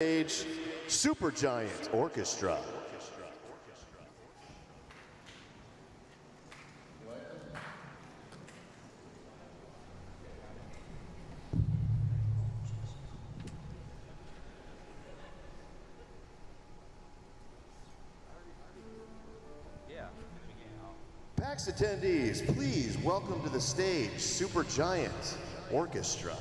stage Supergiant Orchestra. PAX attendees, please welcome to the stage Supergiant Orchestra.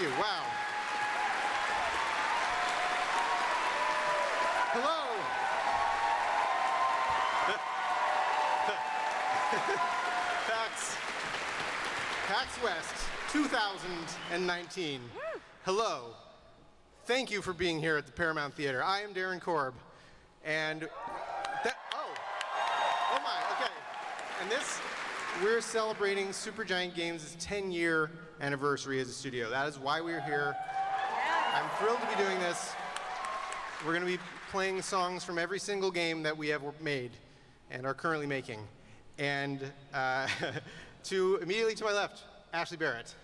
You. Wow. Hello. PAX, PAX West 2019. Hello. Thank you for being here at the Paramount Theater. I am Darren Korb, and that, oh, oh my, okay. And this, we're celebrating Supergiant Games' 10 year anniversary as a studio. That is why we're here. I'm thrilled to be doing this. We're going to be playing songs from every single game that we have made and are currently making. And uh, to immediately to my left, Ashley Barrett.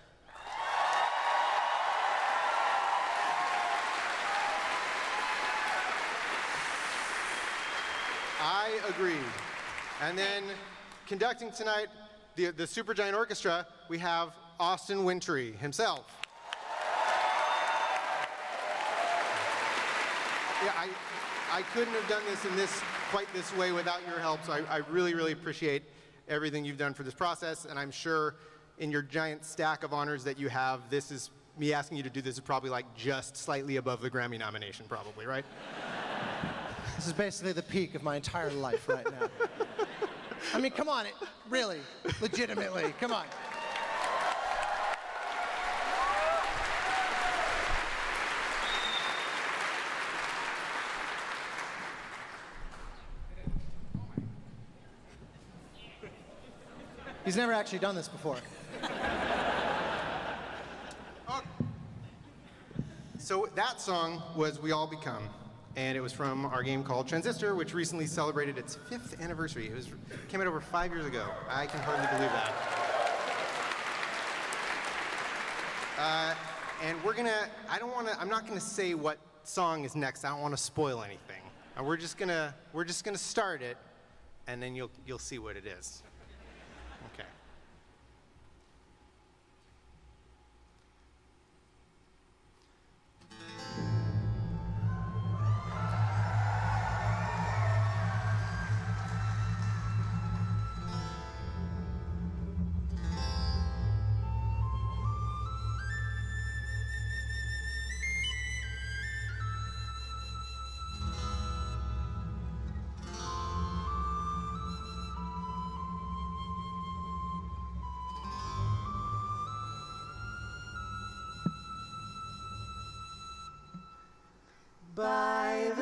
I agree. And then conducting tonight the, the Supergiant Orchestra, we have Austin Wintory himself. Yeah, I, I couldn't have done this in this quite this way without your help, so I, I really, really appreciate everything you've done for this process, and I'm sure in your giant stack of honors that you have, this is me asking you to do this is probably like just slightly above the Grammy nomination, probably, right? This is basically the peak of my entire life right now. I mean, come on, it, really, legitimately, come on. He's never actually done this before. So that song was We All Become, and it was from our game called Transistor, which recently celebrated its fifth anniversary. It was came out over five years ago. I can hardly believe that. Uh, and we're gonna. I don't want to. I'm not gonna say what song is next. I don't want to spoil anything. And we're just gonna. We're just gonna start it, and then you'll you'll see what it is.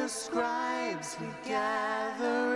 The scribes we gather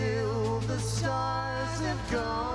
till the stars have gone.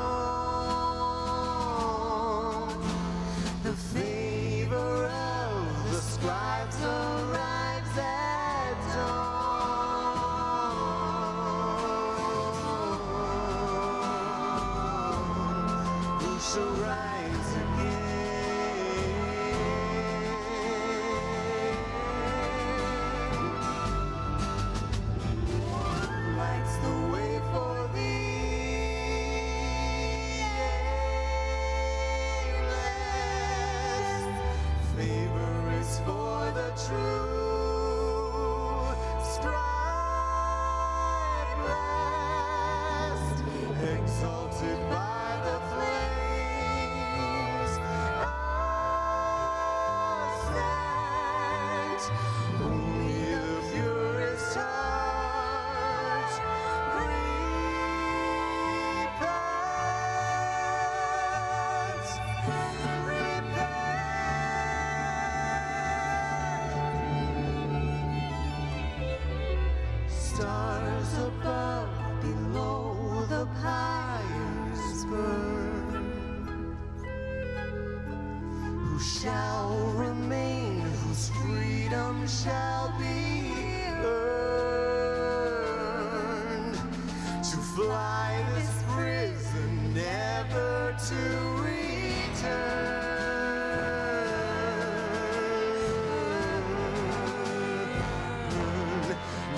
Fly this prison, never to return,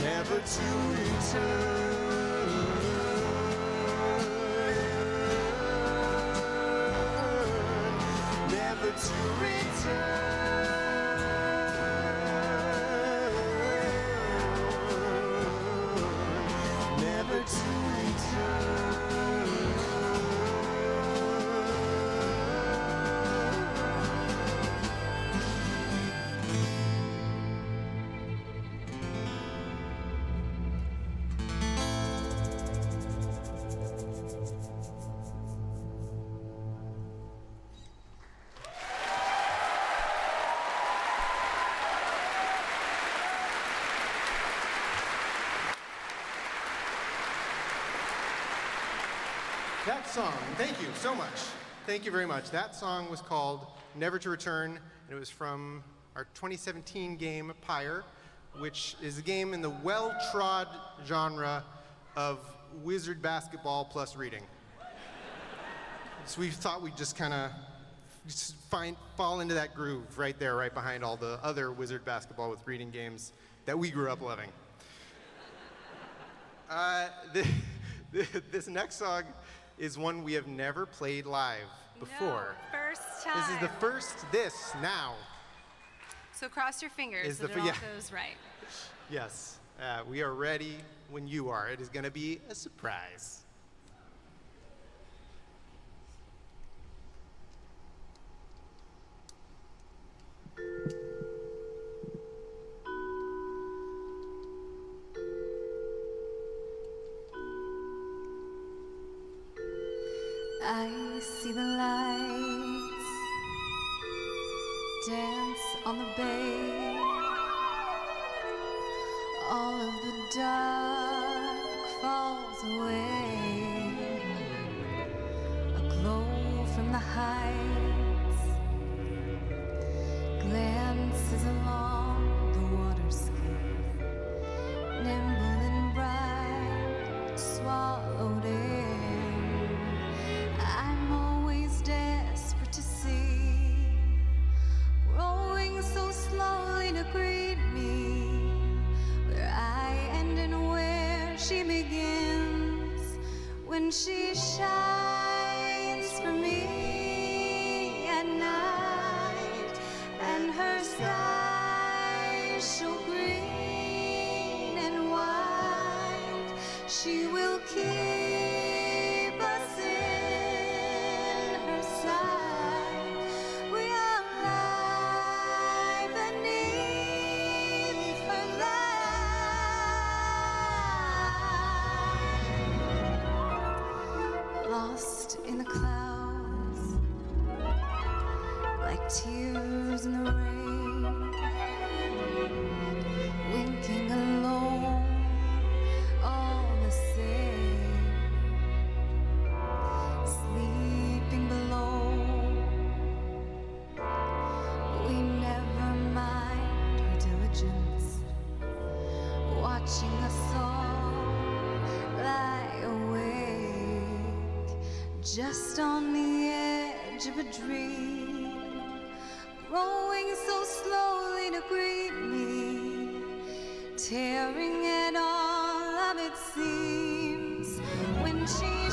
never to return, never to return, never to return. That song, thank you so much. Thank you very much. That song was called Never to Return, and it was from our 2017 game Pyre, which is a game in the well trod genre of wizard basketball plus reading. So we thought we'd just kind of find fall into that groove right there, right behind all the other wizard basketball with reading games that we grew up loving. Uh, this next song is one we have never played live before. No, first time. This is the first this now. So cross your fingers Is that the it f- all yeah. goes right. Yes, uh, we are ready when you are. It is going to be a surprise. I see the lights dance on the bay. All of the dark she shines for me at night, and her skies show green and white. She will keep just on the edge of a dream growing so slowly to greet me, tearing at all of its seams when she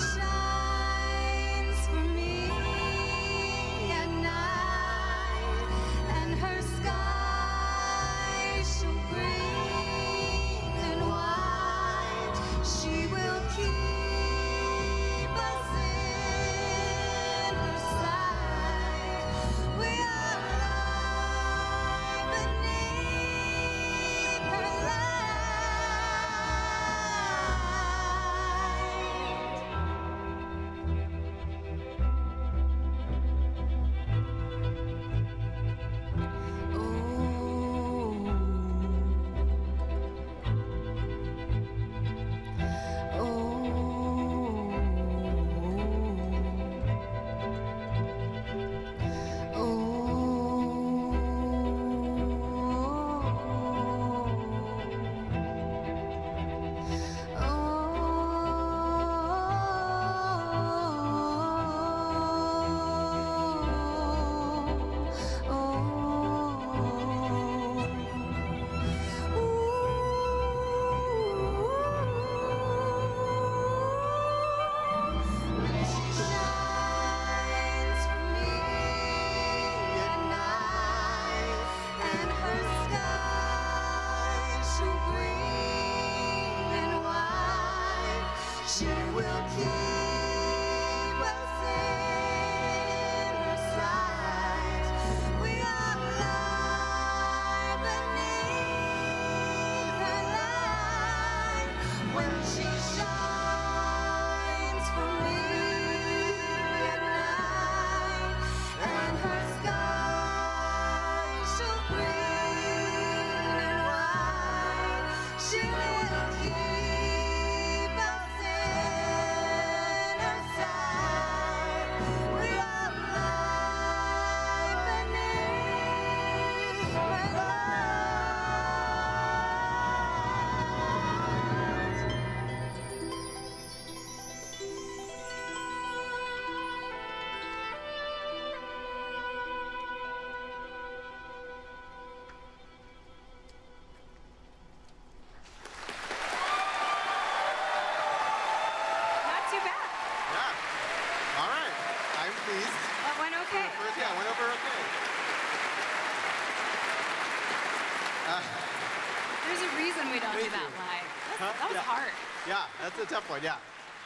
that's a tough one. Yeah,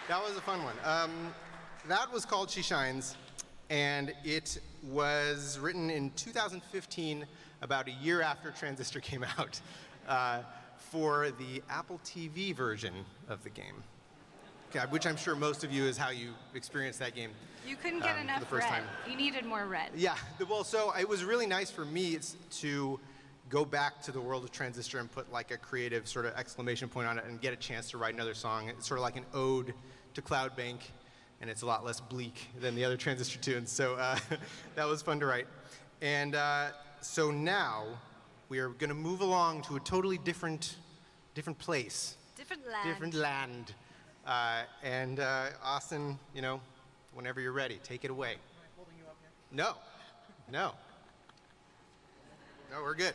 that was a fun one. Um, that was called She Shines, and it was written in 2015, about a year after Transistor came out, uh, for the Apple TV version of the game. Okay, which I'm sure most of you is how you experienced that game. You couldn't get Um, for the enough first red. time. You needed more red. Yeah, well, so it was really nice for me to go back to the world of Transistor and put like a creative sort of exclamation point on it and get a chance to write another song. It's sort of like an ode to Cloudbank, and it's a lot less bleak than the other Transistor tunes. So uh, that was fun to write. And uh, so now we are going to move along to a totally different, different place Different land. different land. Uh, and uh, Austin, you know, whenever you're ready, take it away. No, no. No, we're good.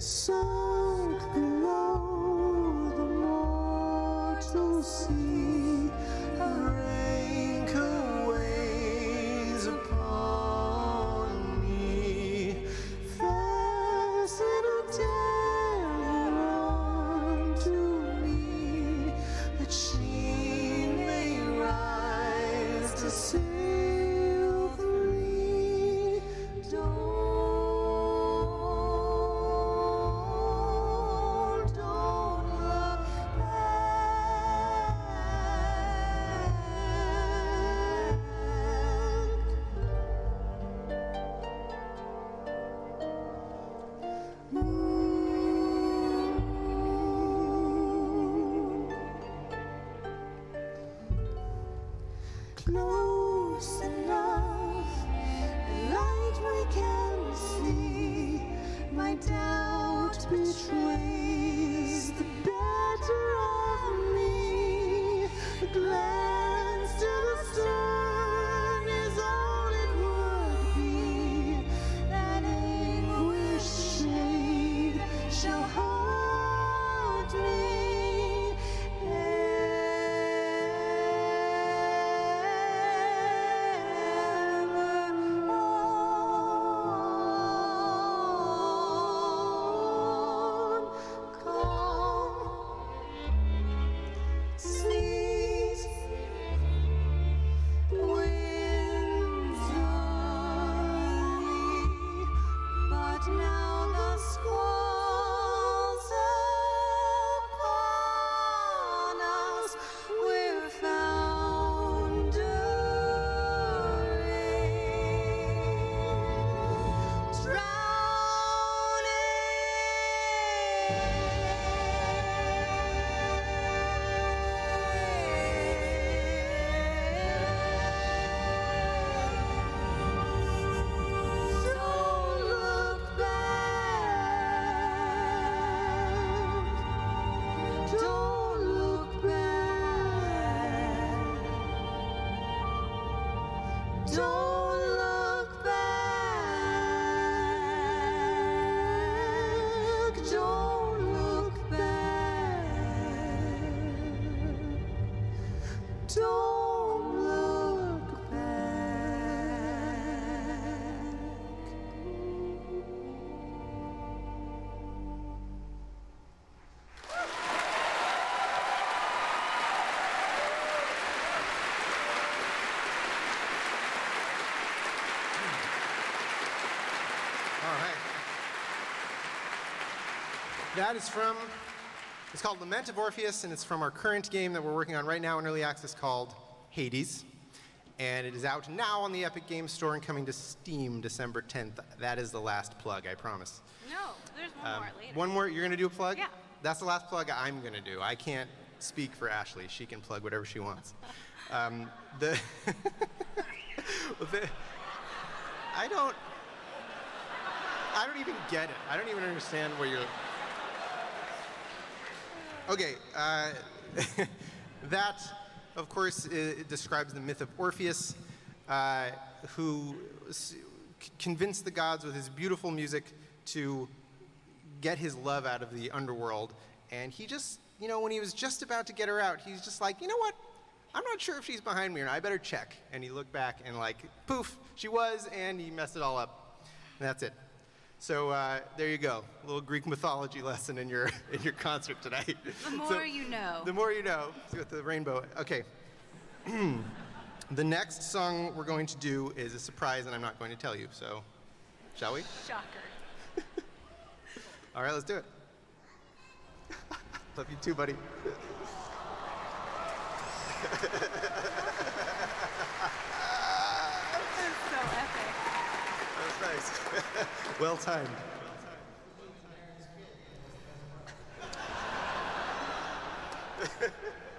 Sunk That is from, it's called Lament of Orpheus, and it's from our current game that we're working on right now in early access called Hades. And it is out now on the Epic Games Store and coming to Steam December 10th. That is the last plug, I promise. No, there's one Um, more later. One more, you're going to do a plug? Yeah. That's the last plug I'm going to do. I can't speak for Ashley. She can plug whatever she wants. Um, the, the, I don't, I don't even get it. I don't even understand where you're. Okay, uh, that, of course, describes the myth of Orpheus, uh, who convinced the gods with his beautiful music to get his love out of the underworld. And he just, you know, when he was just about to get her out, he's just like, you know what? I'm not sure if she's behind me or not. I better check. And he looked back and, like, poof, she was, and he messed it all up. And that's it. So uh, there you go, a little Greek mythology lesson in your in your concert tonight. The more you know. The more you know. With the rainbow. Okay. the next song we're going to do is a surprise, and I'm not going to tell you. So, shall we? Shocker. All right, let's do it. Love you too, buddy. That's so epic. That was nice. well timed.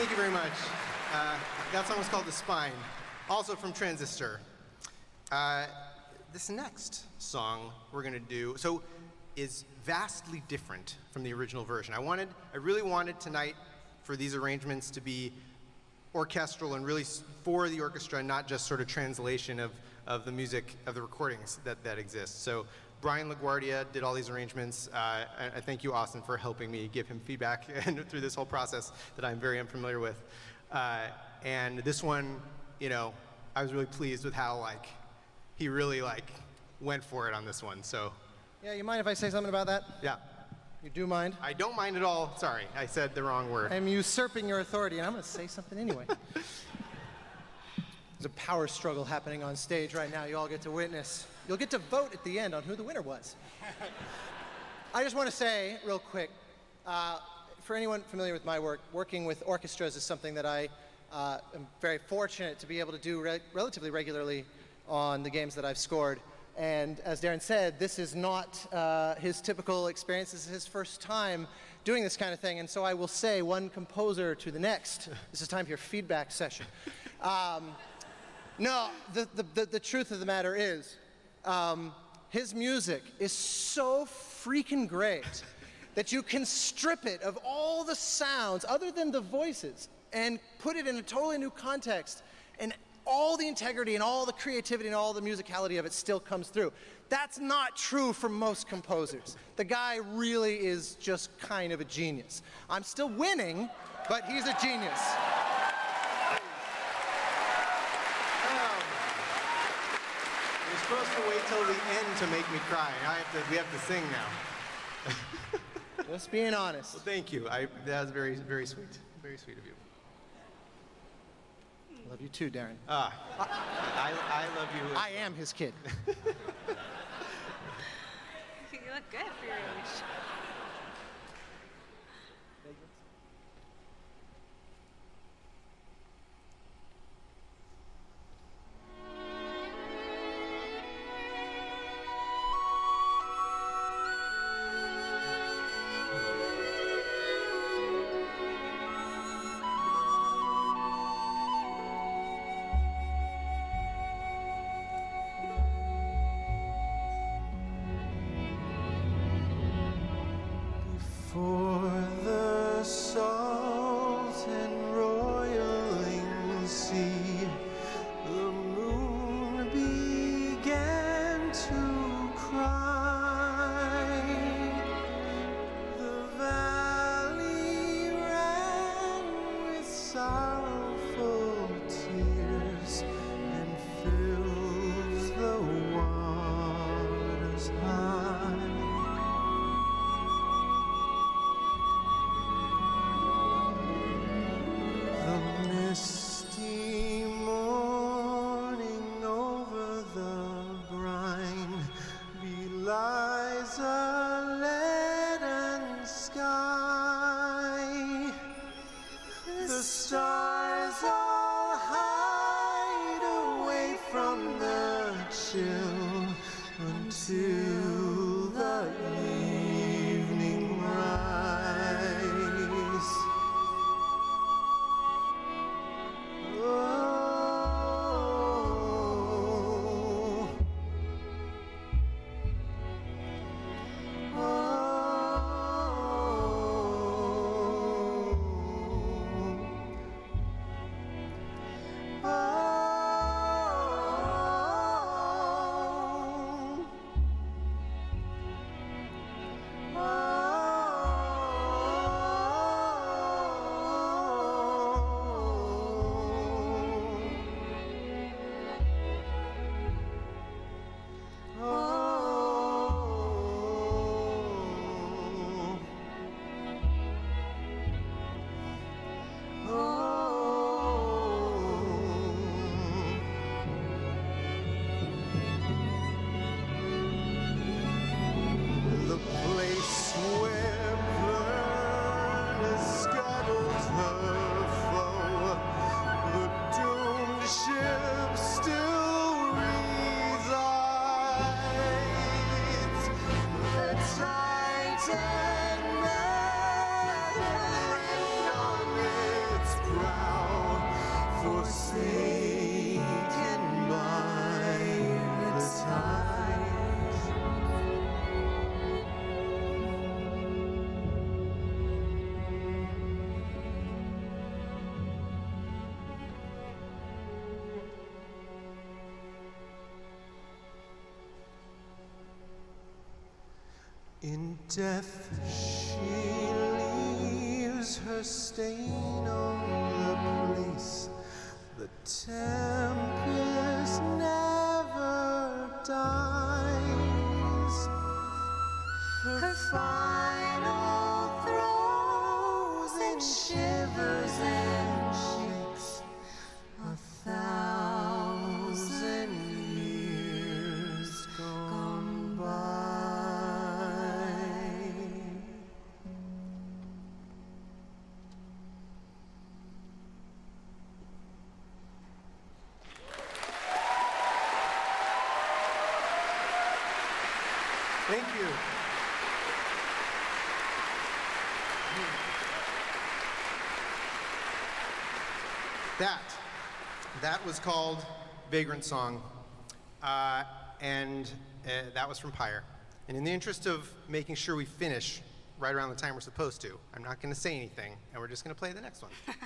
Thank you very much. Uh, that song was called The Spine, also from Transistor. Uh, this next song we're going to do so is vastly different from the original version. I wanted, I really wanted tonight for these arrangements to be orchestral and really for the orchestra, and not just sort of translation of, of the music of the recordings that, that exist. So Brian LaGuardia did all these arrangements. Uh, I, I thank you, Austin, for helping me give him feedback and through this whole process that I'm very unfamiliar with. Uh, and this one, you know, I was really pleased with how like he really like went for it on this one. So Yeah, you mind if I say something about that? yeah, You do mind? I don't mind at all. Sorry, I said the wrong word. I'm usurping your authority, and I'm going to say something anyway. There's a power struggle happening on stage right now. You all get to witness. You'll get to vote at the end on who the winner was. I just want to say, real quick, uh, for anyone familiar with my work, working with orchestras is something that I uh, am very fortunate to be able to do re- relatively regularly on the games that I've scored. And as Darren said, this is not uh, his typical experience. This is his first time doing this kind of thing. And so I will say one composer to the next. This is time for your feedback session. Um, no, the, the, the, the truth of the matter is, um, his music is so freaking great that you can strip it of all the sounds other than the voices and put it in a totally new context. And all the integrity and all the creativity and all the musicality of it still comes through. That's not true for most composers. The guy really is just kind of a genius. I'm still winning, but he's a genius. You're supposed to wait till the end to make me cry. I have to, we have to sing now. Just being honest. Well, thank you. I, that was very, very sweet. Very sweet of you. Love you too, Darren. Ah, I, I love you. I am his kid. You look good for your age. In death she leaves her stain on that was called Vagrant Song, uh, and uh, that was from Pyre. And in the interest of making sure we finish right around the time we're supposed to, I'm not going to say anything, and we're just going to play the next one.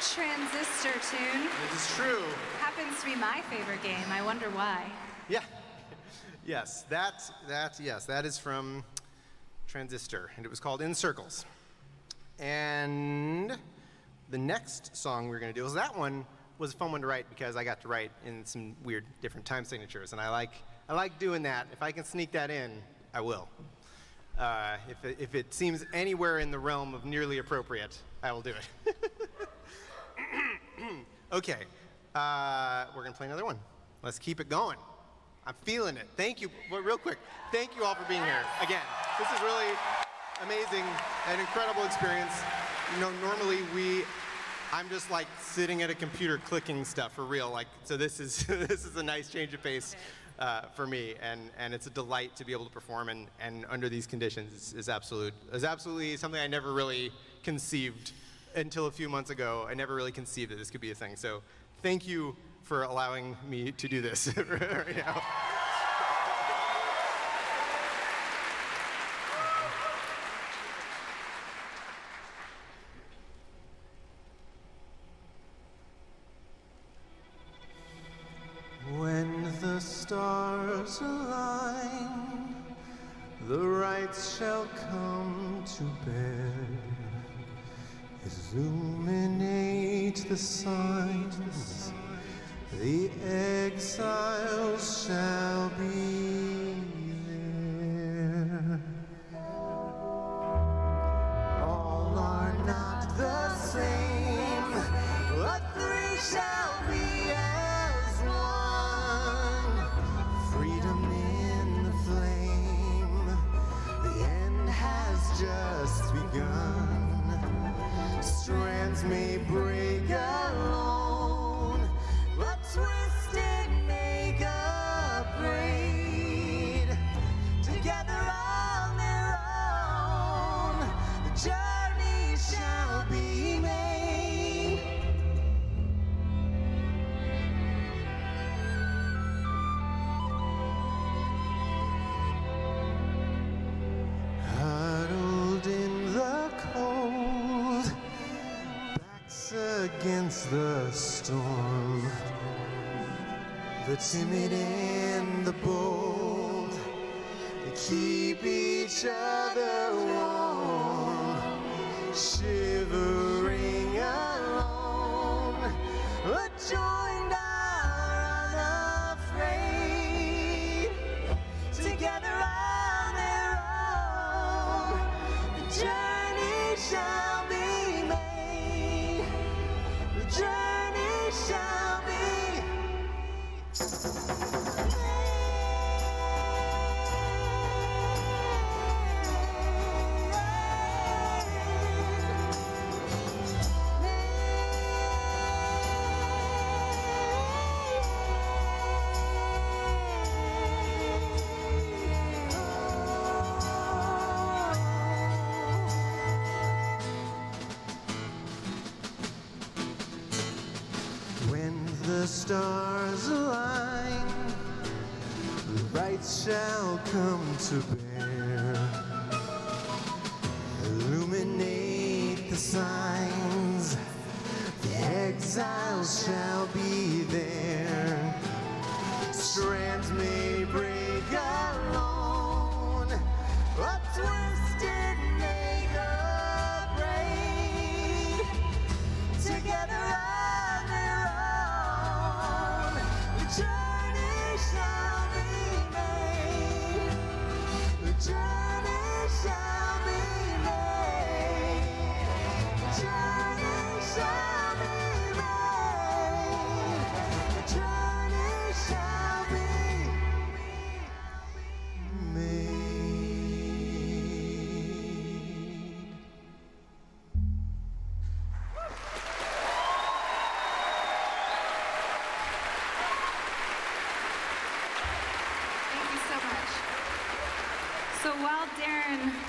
transistor tune. This is true. Happens to be my favorite game. I wonder why. Yeah. Yes, that, that, yes, that is from Transistor, and it was called In Circles. And the next song we are going to do is that one was a fun one to write because I got to write in some weird different time signatures, and I like, I like doing that. If I can sneak that in, I will. Uh, if, it, if it seems anywhere in the realm of nearly appropriate, I will do it. okay, uh, we're to play another one. Let's keep it going. I'm feeling it. Thank you. Real quick, thank you all for being here again. This is really amazing, an incredible experience. You know, normally we, I'm just like sitting at a computer clicking stuff for real. Like, so this is this is a nice change of pace uh, for me, and and it's a delight to be able to perform and and under these conditions is absolute is absolutely something I never really conceived until a few months ago. I never really conceived that this could be a thing. So, thank you for allowing me to do this right now. When the stars align, the rites shall come to bear. Illuminate the signs, the exiles shall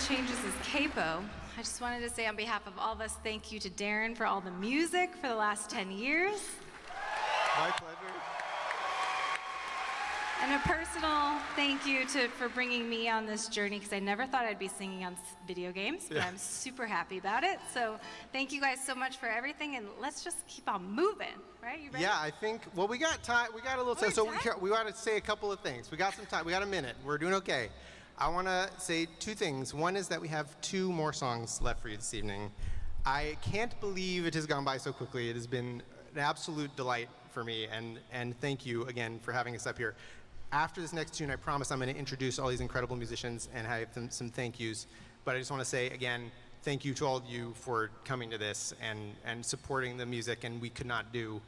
changes his capo, I just wanted to say on behalf of all of us, thank you to Darren for all the music for the last 10 years. My pleasure. And a personal thank you to for bringing me on this journey because I never thought I'd be singing on video games, but Yeah. I'm super happy about it. So thank you guys so much for everything, and let's just keep on moving, right? You ready? Yeah, I think. Well, we got time. We got a little Oh, time, so we we got to say a couple of things. We got some time. We got a minute. We're doing okay. I want to say two things. One is that we have two more songs left for you this evening. I can't believe it has gone by so quickly. It has been an absolute delight for me, and and thank you again for having us up here. After this next tune, I promise I'm going to introduce all these incredible musicians and have them, some thank yous. But I just want to say again, thank you to all of you for coming to this and, and supporting the music. And we could not do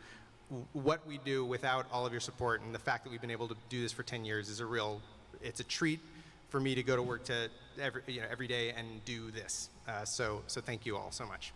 what we do without all of your support. And the fact that we've been able to do this for 10 years is a real, it's a treat for me to go to work to every, you know, every day and do this. Uh, so, so thank you all so much.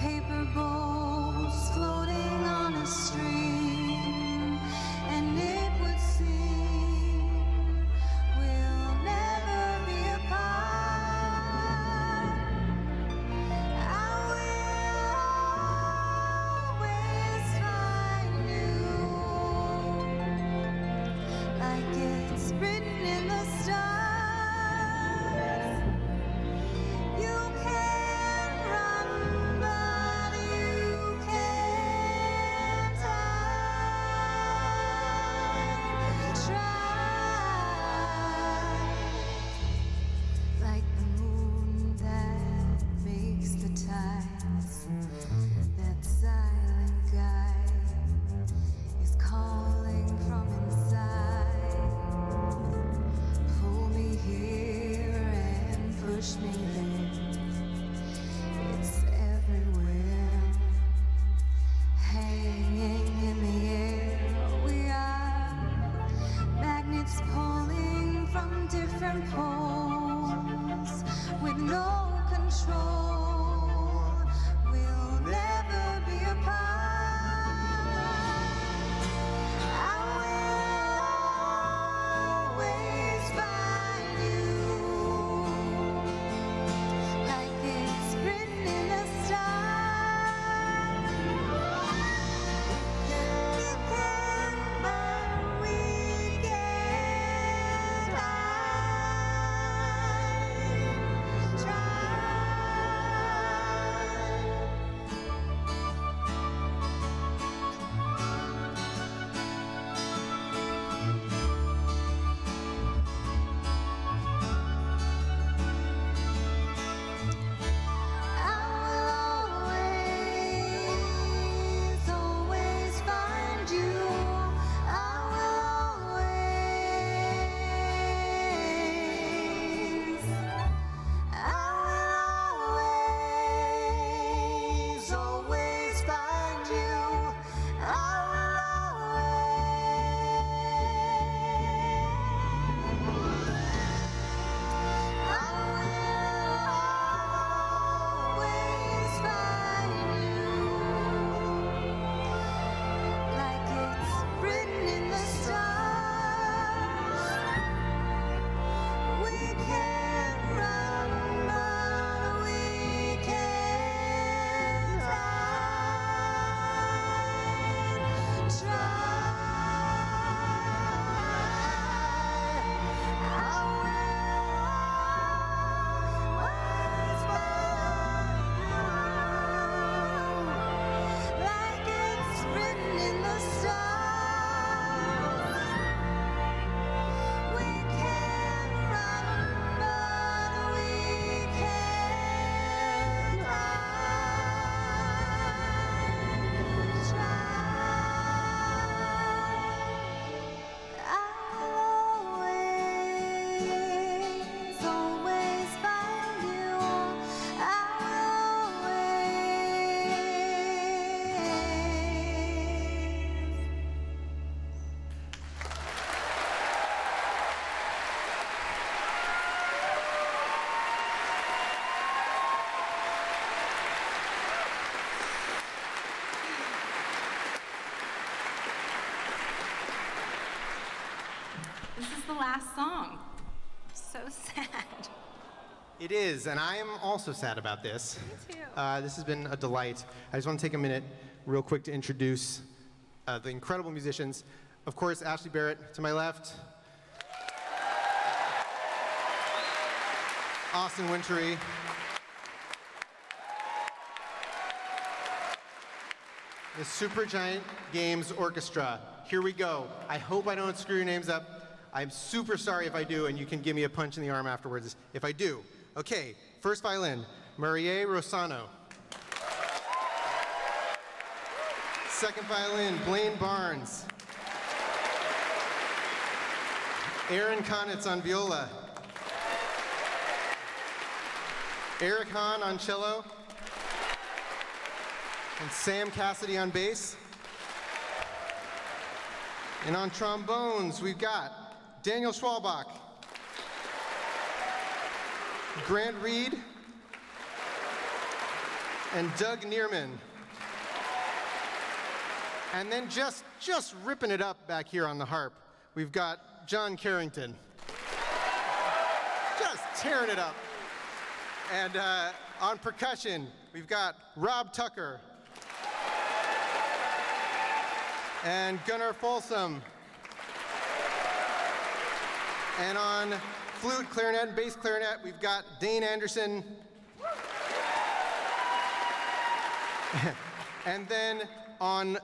Paper bowls floating on a stream, the last song. So sad. It is, and I am also sad about this. Me too. Uh, this has been a delight. I just want to take a minute, real quick, to introduce uh, the incredible musicians. Of course, Ashley Barrett to my left, Austin Wintory. the Supergiant Games Orchestra. Here we go. I hope I don't screw your names up. I'm super sorry if I do, and you can give me a punch in the arm afterwards if I do. Okay, first violin, Marie Rosano. Second violin, Blaine Barnes. Aaron Konitz on viola. Eric Hahn on cello. And Sam Cassidy on bass. And on trombones, we've got Daniel Schwalbach, Grant Reed, and Doug Neerman. And then just, just ripping it up back here on the harp, we've got John Carrington. Just tearing it up. And uh, on percussion, we've got Rob Tucker and Gunnar Folsom. And on flute, clarinet, and bass clarinet, we've got Dane Anderson. and then on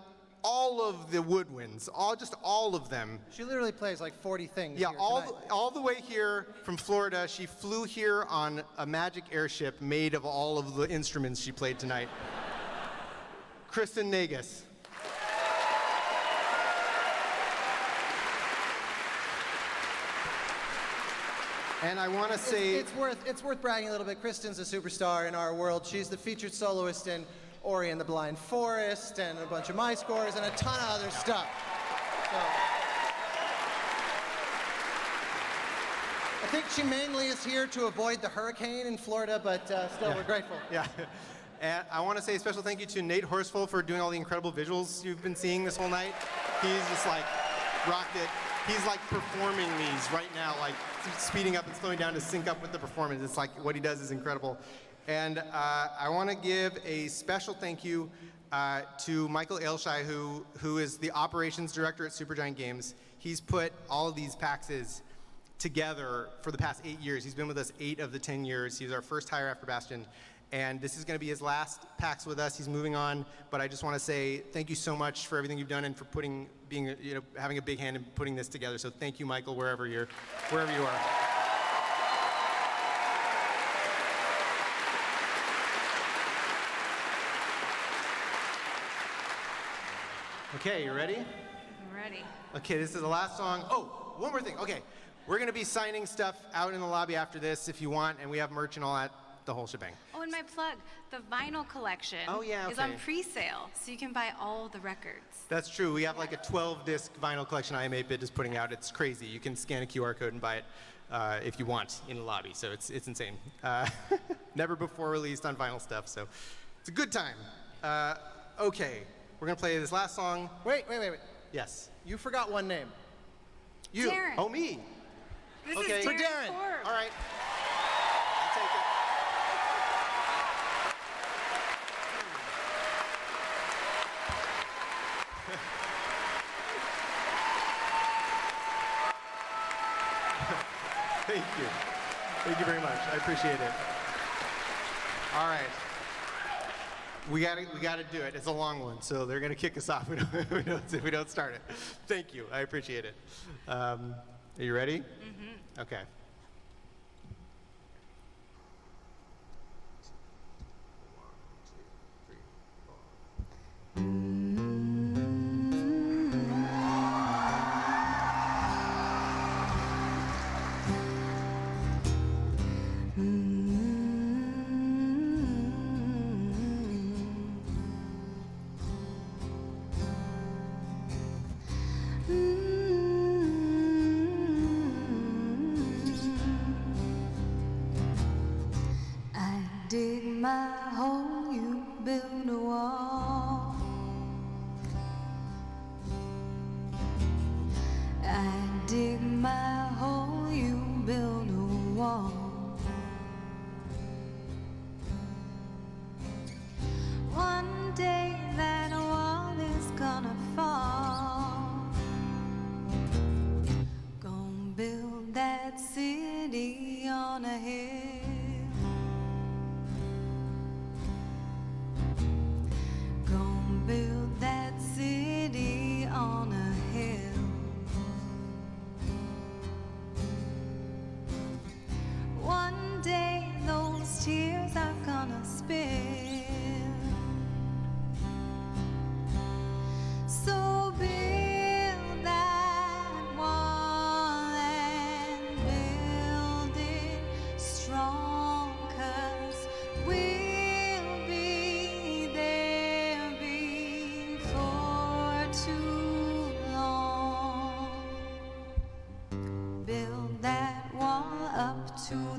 all of the woodwinds, all just all of them. She literally plays like 40 things. Yeah, all the, all the way here from Florida. She flew here on a magic airship made of all of the instruments she played tonight. Kristin Naigus. And I want to It's- say, it's, worth it's worth bragging a little bit. Kristin's a superstar in our world. She's the featured soloist in Ori and the Blind Forest and a bunch of my scores and a ton of other stuff. So, I think she mainly is here to avoid the hurricane in Florida, but uh, still, we're grateful. yeah. And I want to say a special thank you to Nate Horsfall for doing all the incredible visuals you've been seeing this whole night. He's just like rocked it. He's like performing these right now, like speeding up and slowing down to sync up with the performance. It's like what he does is incredible. And uh, I want to give a special thank you uh, to Michael Ailshire, who, who is the operations director at Supergiant Games. He's put all of these PAXs together for the past eight years. He's been with us eight of the 10 years. He's our first hire after Bastion. And this is going to be his last PAX with us. He's moving on, but I just want to say thank you so much for everything you've done and for putting, being, you know, having a big hand in putting this together. So thank you, Michael, wherever you're, wherever you are. Okay, you ready? I'm ready. Okay, this is the last song. Oh, one more thing. Okay, we're gonna be signing stuff out in the lobby after this if you want, and we have merch and all that, the whole shebang. Oh, and my plug, the vinyl collection Oh, yeah, is on okay. pre-sale, so you can buy all the records. That's true. We have like a 12 disc vinyl collection iam8bit is putting out. It's crazy. You can scan a QR code and buy it uh, if you want in the lobby. So it's, it's insane. Uh, never before released on vinyl stuff. So it's a good time. Uh, okay, we're gonna play this last song. Wait, wait, wait, wait. Yes. You forgot one name. You. Darren. Oh, me. This Okay. is For Darren. Darren. All right. I'll take it. Thank you. Thank you very much. I appreciate it. All right. We got to we got to do it. It's a long one, so they're going to kick us off if we don't, we don't, if we don't start it. Thank you. I appreciate it. Um, are you ready? Mm-hmm. Okay.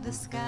the sky.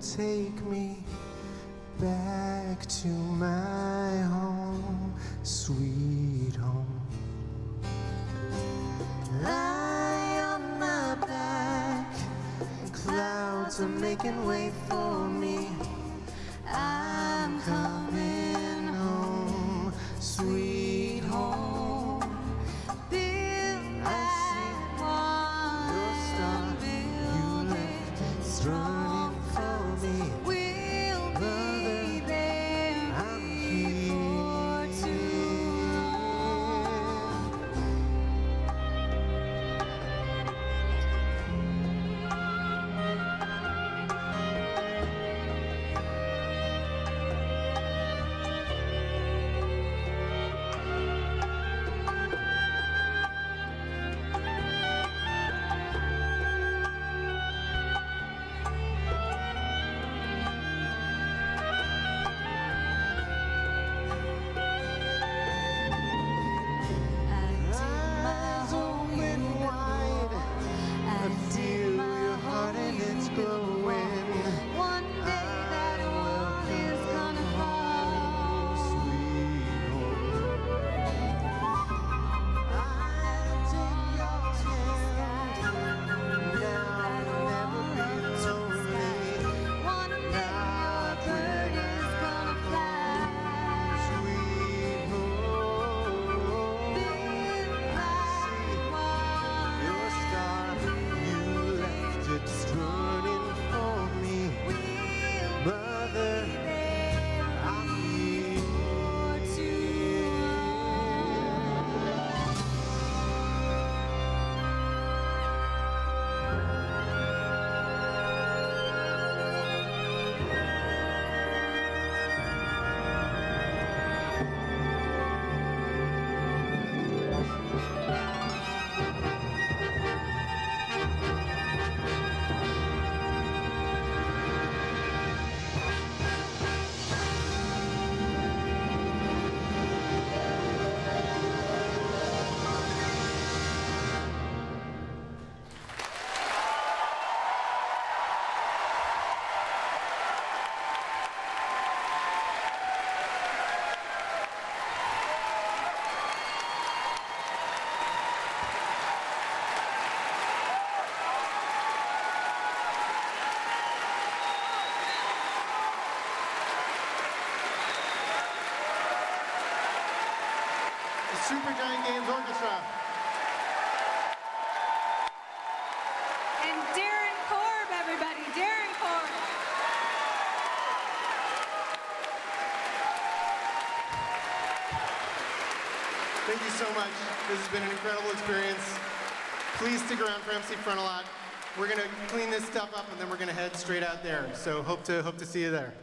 Take me back to my home, sweet home. Lie on my back, clouds are making way for me. Giant Games Orchestra. And Darren Korb, everybody. Darren Korb. Thank you so much. This has been an incredible experience. Please stick around for MC Frontalot. We're gonna clean this stuff up and then we're gonna head straight out there. So hope to hope to see you there.